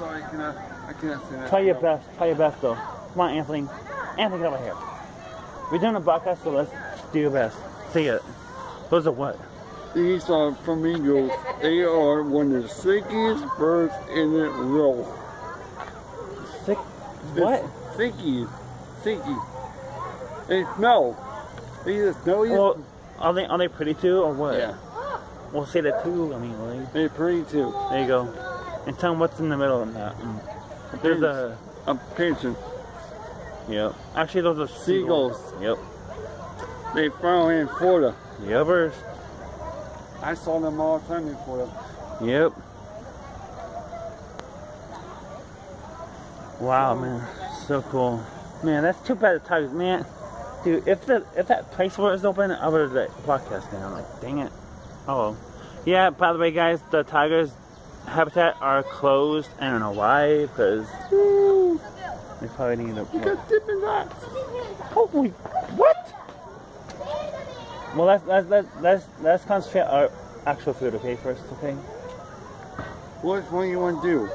sorry, I cannot, uh, I cannot uh, say that. Try your best. Try your best, though. Come on, Anthony. Anthony, get over here. We're doing a broadcast, so let's do your best. Say it. Those are what? These are flamingos. They are one of the sickest birds in the world. Sick. What? Sicky. Sicky. They smell. They just smell you. Well, are they are they pretty too, or what? yeah. We'll say that too. I mean, really. They're pretty too. There you go. And tell them what's in the middle of that. There's a. A pigeon. Yep. Actually, those are seagulls. Seagulls. Yep. They found in Florida. Yubbers. I saw them all the time in Florida. Yep. Wow, man, so cool. Man, that's too bad the tigers, man. Dude, if the if that place was open, I would have like podcast. I'm like, dang it. Oh, yeah. By the way, guys, the tigers' habitat are closed. I don't know why, because they probably need a. You got dipping dots. Holy, what? Well, let's let's let's let's, let's concentrate our actual food, okay? First, okay? Which one you want to do?